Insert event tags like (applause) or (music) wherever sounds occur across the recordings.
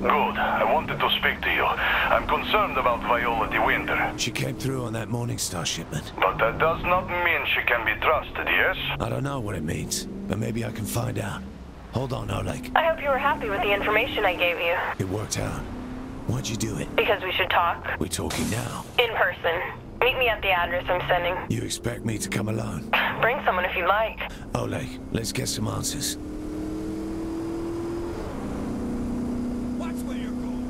Good. I wanted to speak to you. I'm concerned about Viola DeWinter. She came through on that Morningstar shipment. But that does not mean she can be trusted, yes? I don't know what it means, but maybe I can find out. Hold on, Oleg. I hope you were happy with the information I gave you. It worked out. Why'd you do it? Because we should talk. We're talking now. In person. Meet me at the address I'm sending. You expect me to come alone? (sighs) Bring someone if you like. Oleg, let's get some answers. Watch where you're going.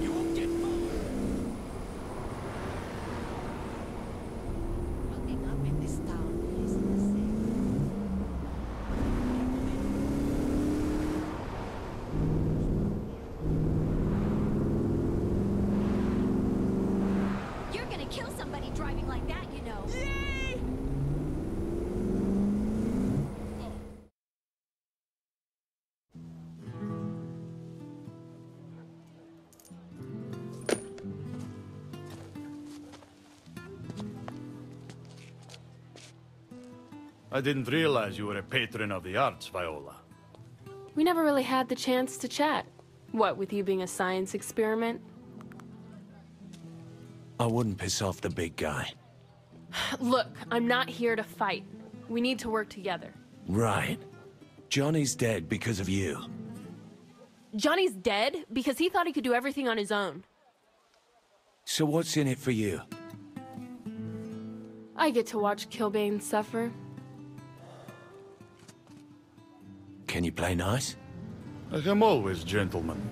You won't get Growing up in this town isn't the same. You're gonna kill somebody driving like that, you know. I didn't realize you were a patron of the arts, Viola. We never really had the chance to chat. What, with you being a science experiment? I wouldn't piss off the big guy. Look, I'm not here to fight. We need to work together. Right. Johnny's dead because of you. Johnny's dead because he thought he could do everything on his own. So what's in it for you? I get to watch Kilbane suffer. Can you play nice? I am always gentleman.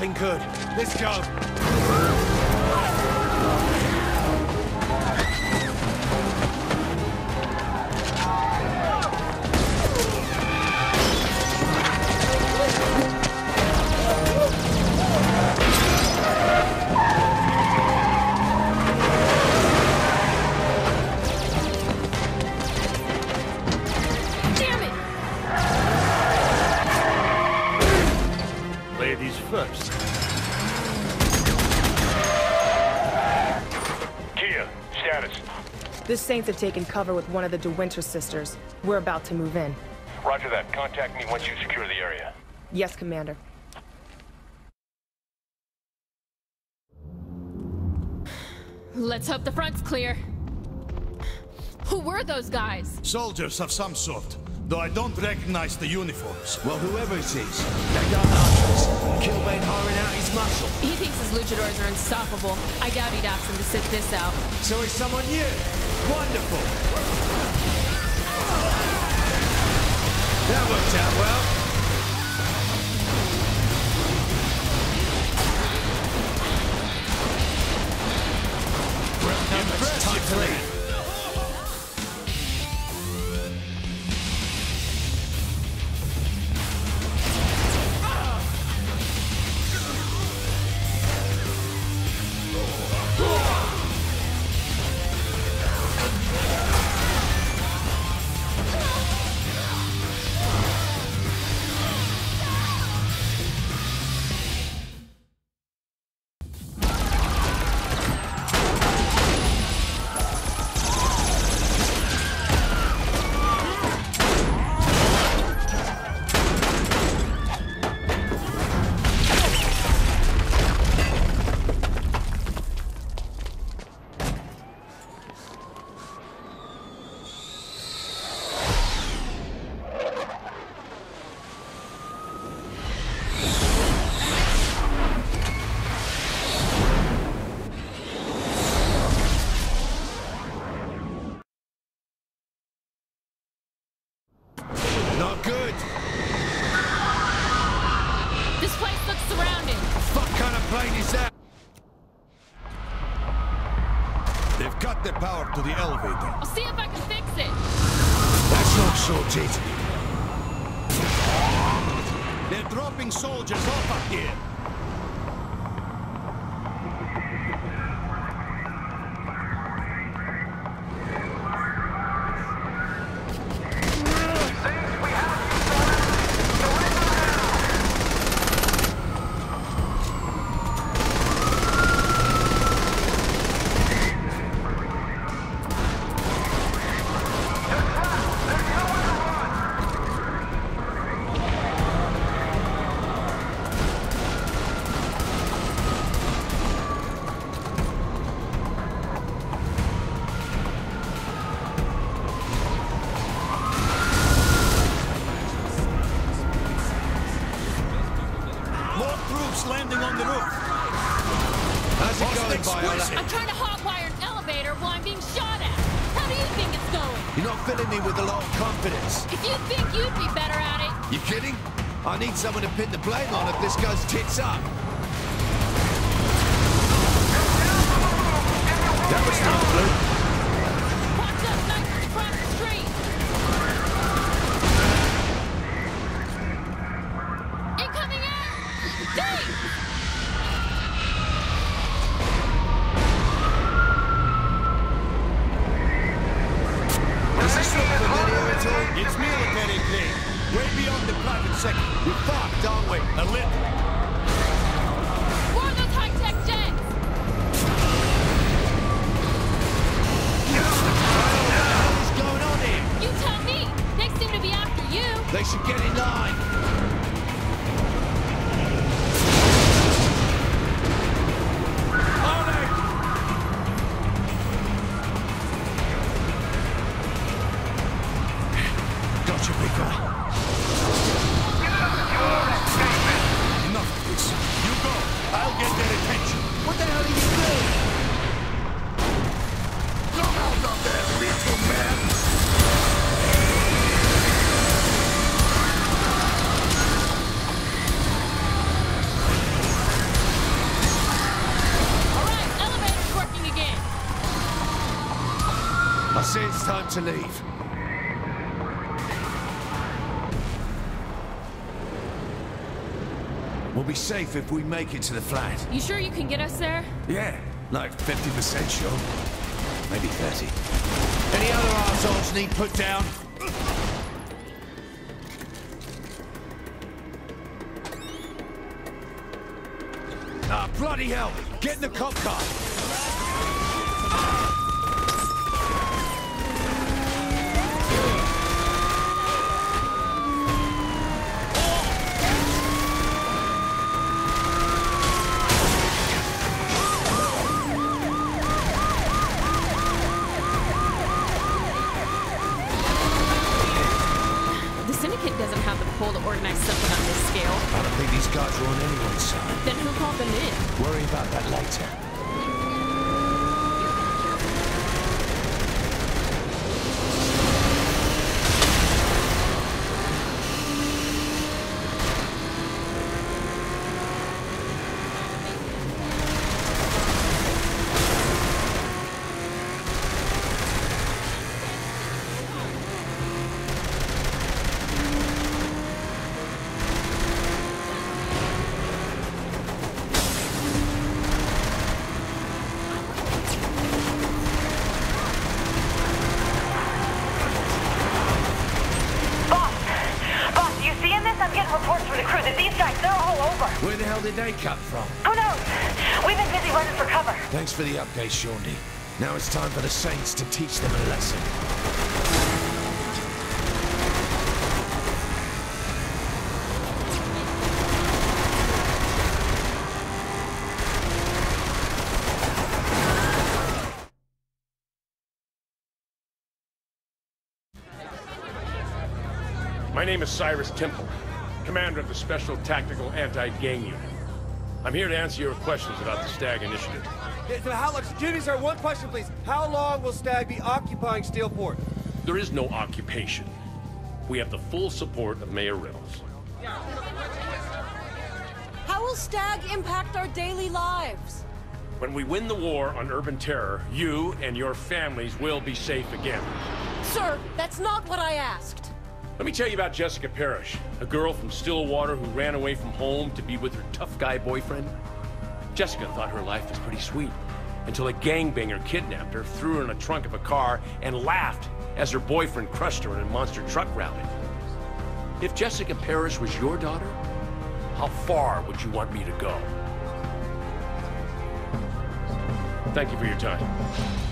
Nothing good. Let's go. The Saints have taken cover with one of the DeWinter sisters. We're about to move in. Roger that. Contact me once you secure the area. Yes, Commander. Let's hope the front's clear. Who were those guys? Soldiers of some sort, though I don't recognize the uniforms. Well, whoever it is, they got archers. Kilbane hiring out his muscle. He thinks his luchadors are unstoppable. I doubt he'd ask them to sit this out. So it's someone new. Wonderful. That worked out well. Power to the elevator. I'll see if I can fix it. That's not so, sorted. They're dropping soldiers off up here. You're not filling me with a lot of confidence. If you think you'd be better at it, You kidding? I need someone to pin the blame on if this goes tits up. That was not blue. Gotcha. Enough of this. You go. I'll get their attention. What the hell are you doing? Come out of there, little man! Alright, elevator's working again. I say it's time to leave. Be safe if we make it to the flat. You sure you can get us there? Yeah, like 50% sure. Maybe 30. Any other assholes need put down? Ah, bloody hell! Get in the cop car! Worry about that later. Boss! Boss, you seeing this? I'm getting reports from the crew that these guys, they're over. Where the hell did they come from? Oh, Who knows? We've been busy running for cover. Thanks for the update, Shaundi. Now it's time for the Saints to teach them a lesson. My name is Cyrus Temple, commander of the Special Tactical Anti-Gang Unit. I'm here to answer your questions about the Stag Initiative. Yeah, So how long, excuse me, sir, one question, please. How long will Stag be occupying Steelport? There is no occupation. We have the full support of Mayor Reynolds. How will Stag impact our daily lives? When we win the war on urban terror, you and your families will be safe again. Sir, that's not what I asked. Let me tell you about Jessica Parrish, a girl from Stillwater who ran away from home to be with her tough guy boyfriend. Jessica thought her life was pretty sweet until a gangbanger kidnapped her, threw her in the trunk of a car, and laughed as her boyfriend crushed her in a monster truck rally. If Jessica Parrish was your daughter, how far would you want me to go? Thank you for your time.